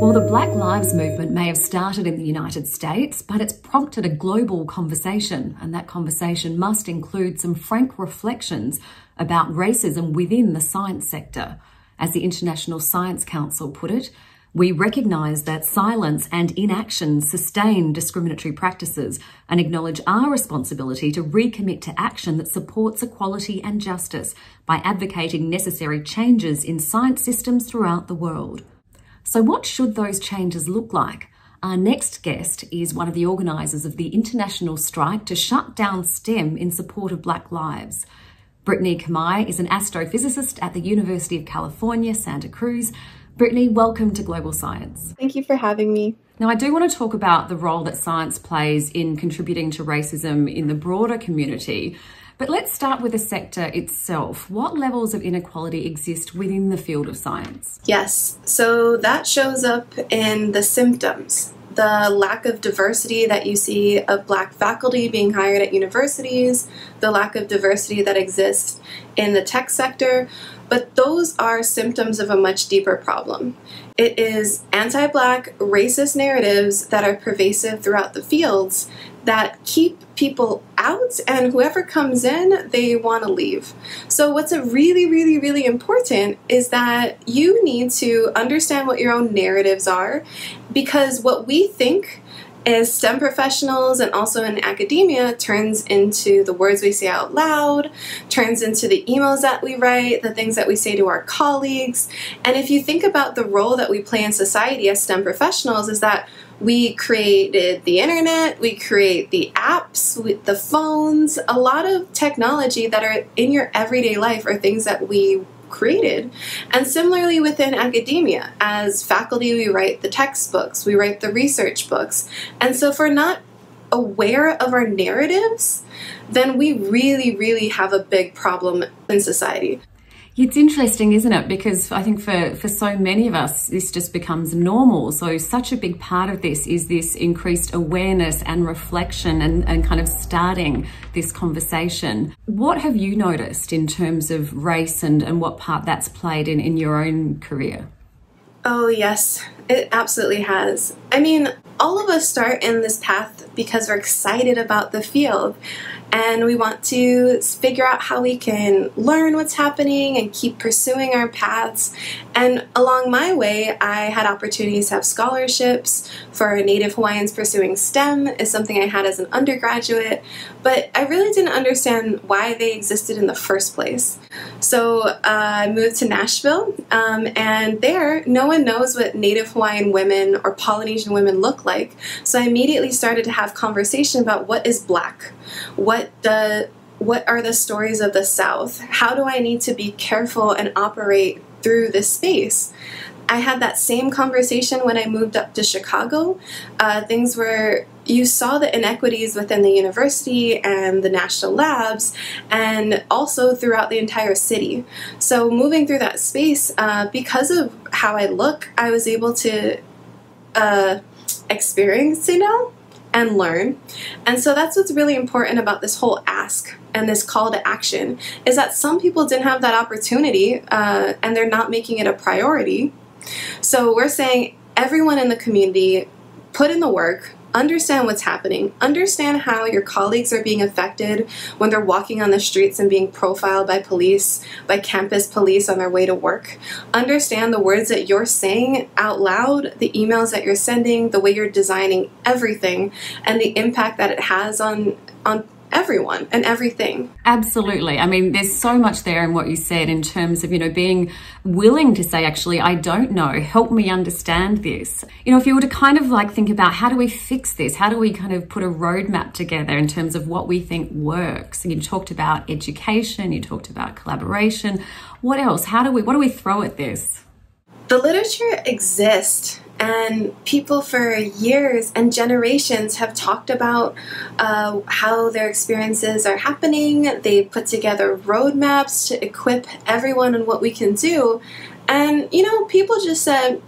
Well, the Black Lives Movement may have started in the United States, but it's prompted a global conversation, and that conversation must include some frank reflections about racism within the science sector. As the International Science Council put it, we recognise that silence and inaction sustain discriminatory practices and acknowledge our responsibility to recommit to action that supports equality and justice by advocating necessary changes in science systems throughout the world. So, what should those changes look like? Our next guest is one of the organisers of the international strike to shut down STEM in support of Black lives. Brittany Kamai is an astrophysicist at the University of California, Santa Cruz. Brittany, welcome to Global Science. Thank you for having me. Now, I do want to talk about the role that science plays in contributing to racism in the broader community. But let's start with the sector itself. What levels of inequality exist within the field of science? Yes, so that shows up in the symptoms. The lack of diversity that you see of black faculty being hired at universities, the lack of diversity that exists in the tech sector, but those are symptoms of a much deeper problem. It is anti black, racist narratives that are pervasive throughout the fields that keep people out, and whoever comes in, they want to leave. So, what's really, really, really important is that you need to understand what your own narratives are because what we think as STEM professionals and also in academia turns into the words we say out loud, turns into the emails that we write, the things that we say to our colleagues. And if you think about the role that we play in society as STEM professionals, is that we created the internet, we create the apps, the phones, a lot of technology that are in your everyday life are things that we created. And similarly within academia, as faculty, we write the textbooks, we write the research books. And so if we're not aware of our narratives, then we really, really have a big problem in society. It's interesting, isn't it? Because I think for, for so many of us, this just becomes normal. So, such a big part of this is this increased awareness and reflection and, and kind of starting this conversation. What have you noticed in terms of race and, and what part that's played in, in your own career? Oh, yes, it absolutely has. I mean, all of us start in this path because we're excited about the field and we want to figure out how we can learn what's happening and keep pursuing our paths. And along my way, I had opportunities to have scholarships for Native Hawaiians pursuing STEM is something I had as an undergraduate, but I really didn't understand why they existed in the first place. So uh, I moved to Nashville, um, and there, no one knows what Native Hawaiian women or Polynesian women look like. So I immediately started to have conversation about what is black, what the what are the stories of the South? How do I need to be careful and operate through this space? I had that same conversation when I moved up to Chicago. Uh, things were, you saw the inequities within the university and the national labs, and also throughout the entire city. So, moving through that space, uh, because of how I look, I was able to uh, experience you now and learn. And so that's what's really important about this whole ask and this call to action is that some people didn't have that opportunity uh, and they're not making it a priority. So we're saying everyone in the community put in the work, understand what's happening, understand how your colleagues are being affected when they're walking on the streets and being profiled by police, by campus police on their way to work. Understand the words that you're saying out loud, the emails that you're sending, the way you're designing everything, and the impact that it has on on everyone and everything. Absolutely. I mean, there's so much there in what you said in terms of, you know, being willing to say, actually, I don't know, help me understand this. You know, if you were to kind of like think about how do we fix this? How do we kind of put a roadmap together in terms of what we think works? And you talked about education, you talked about collaboration. What else? How do we, what do we throw at this? The literature exists and people for years and generations have talked about uh, how their experiences are happening. They put together roadmaps to equip everyone on what we can do. And, you know, people just said,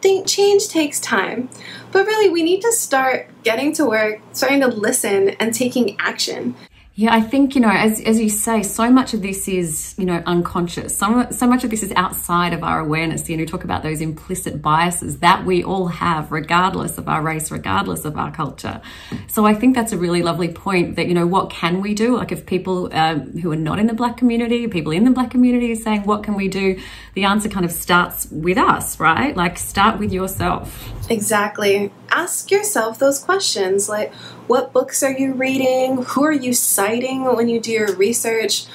think change takes time. But really, we need to start getting to work, starting to listen, and taking action. Yeah, I think, you know, as, as you say, so much of this is, you know, unconscious. So, so much of this is outside of our awareness. You know, talk about those implicit biases that we all have, regardless of our race, regardless of our culture. So I think that's a really lovely point that, you know, what can we do? Like if people um, who are not in the black community, people in the black community is saying, what can we do? The answer kind of starts with us, right? Like start with yourself. Exactly. Ask yourself those questions like, what books are you reading? Who are you citing when you do your research?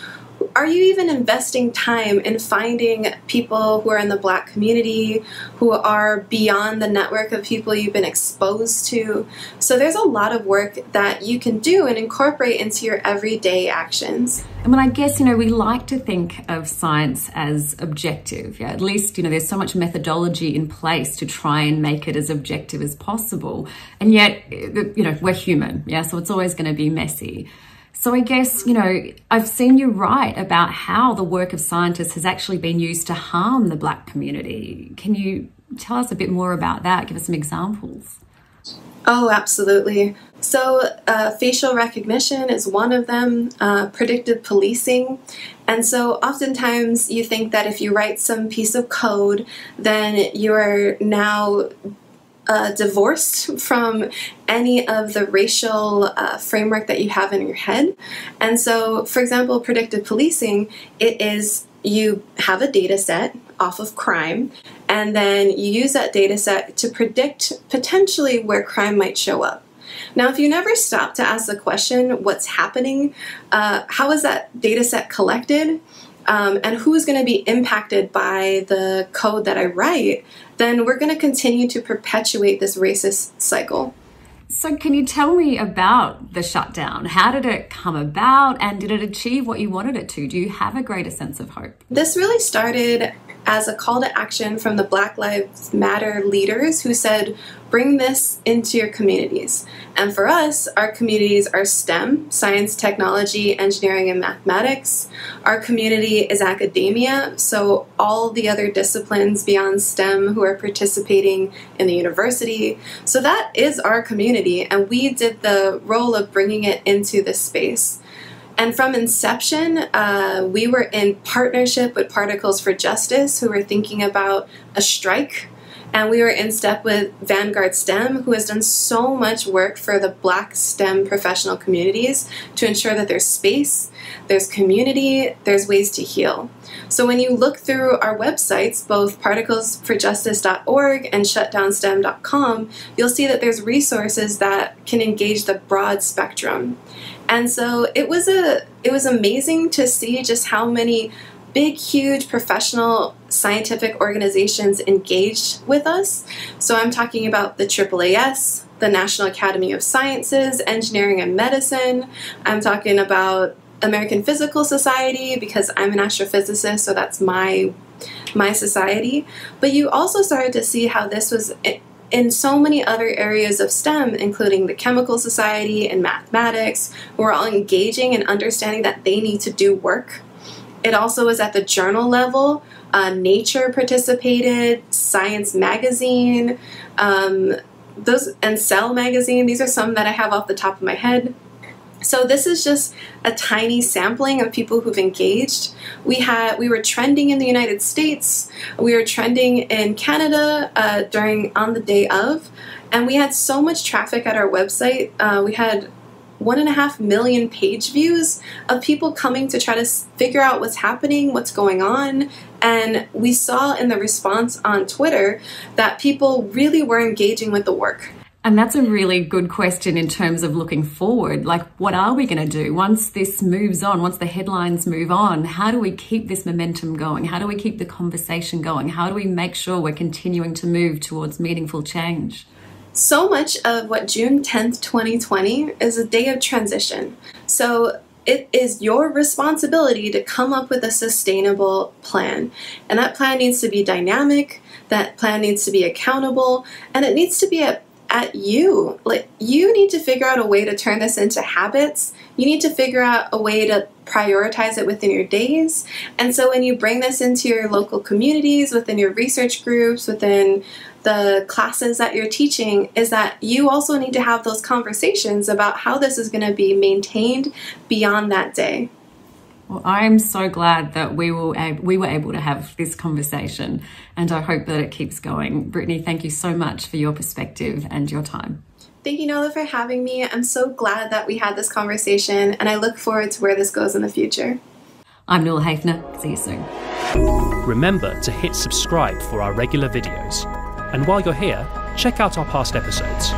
Are you even investing time in finding people who are in the black community, who are beyond the network of people you've been exposed to? So there's a lot of work that you can do and incorporate into your everyday actions. I mean, I guess, you know, we like to think of science as objective. Yeah, at least, you know, there's so much methodology in place to try and make it as objective as possible. And yet, eh, you know, we're human. Yeah, so it's always going to be messy. So I guess, you know, I've seen you write about how the work of scientists has actually been used to harm the black community. Can you tell us a bit more about that? Give us some examples. Oh, absolutely. So, uh, facial recognition is one of them, uh, predictive policing. And so, oftentimes, you think that if you write some piece of code, then you're now uh, divorced from any of the racial uh, framework that you have in your head. And so, for example, predictive policing, it is you have a data set off of crime, and then you use that data set to predict potentially where crime might show up. Now, if you never stop to ask the question, what's happening? Uh, how is that data set collected? Um, and who's going to be impacted by the code that I write, then we're going to continue to perpetuate this racist cycle. So, can you tell me about the shutdown? How did it come about and did it achieve what you wanted it to? Do you have a greater sense of hope? This really started as a call to action from the Black Lives Matter leaders who said, bring this into your communities. And for us, our communities are STEM, science, technology, engineering, and mathematics. Our community is academia, so all the other disciplines beyond STEM who are participating in the university. So that is our community, and we did the role of bringing it into this space. And from inception, uh, we were in partnership with Particles for Justice, who were thinking about a strike. And we were in step with Vanguard STEM, who has done so much work for the Black STEM professional communities to ensure that there's space, there's community, there's ways to heal. So when you look through our websites, both particlesforjustice.org and shutdownstem.com, you'll see that there's resources that can engage the broad spectrum. And so it was a it was amazing to see just how many big, huge professional scientific organizations engaged with us. So I'm talking about the AAAS, the National Academy of Sciences, Engineering and Medicine. I'm talking about American Physical Society because I'm an astrophysicist, so that's my my society. But you also started to see how this was in so many other areas of STEM, including the Chemical Society and mathematics, who are all engaging and understanding that they need to do work. It also was at the journal level. Uh, Nature participated, Science Magazine, um, those and Cell Magazine. These are some that I have off the top of my head. So this is just a tiny sampling of people who've engaged. We had we were trending in the United States, we were trending in Canada uh, during on the day of, and we had so much traffic at our website. Uh, we had one and a half million page views of people coming to try to figure out what's happening, what's going on. And we saw in the response on Twitter that people really were engaging with the work. And that's a really good question in terms of looking forward. Like, what are we going to do once this moves on, once the headlines move on? How do we keep this momentum going? How do we keep the conversation going? How do we make sure we're continuing to move towards meaningful change? So much of what June 10th, 2020 is a day of transition. So it is your responsibility to come up with a sustainable plan. And that plan needs to be dynamic, that plan needs to be accountable, and it needs to be a at you. Like you need to figure out a way to turn this into habits. You need to figure out a way to prioritize it within your days. And so when you bring this into your local communities, within your research groups, within the classes that you're teaching is that you also need to have those conversations about how this is going to be maintained beyond that day. Well, I'm so glad that we will we were able to have this conversation, and I hope that it keeps going. Brittany, thank you so much for your perspective and your time. Thank you, Nola, for having me. I'm so glad that we had this conversation, and I look forward to where this goes in the future. I'm Nola Hafner. See you soon. Remember to hit subscribe for our regular videos. And while you're here, check out our past episodes.